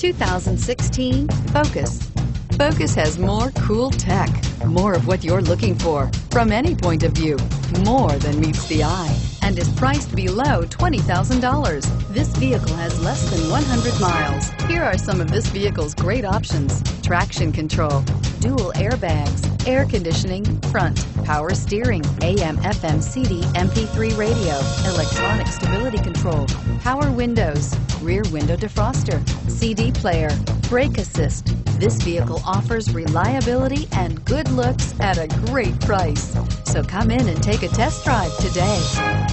2016 Focus. Focus has more cool tech, more of what you're looking for from any point of view, more than meets the eye, and is priced below $20,000. This vehicle has less than 100 miles. Here are some of this vehicle's great options. Traction control, dual airbags, air conditioning, front, power steering, AM, FM, CD, MP3 radio, electronic stability control, power windows, rear window defroster, CD player, brake assist. This vehicle offers reliability and good looks at a great price. So come in and take a test drive today.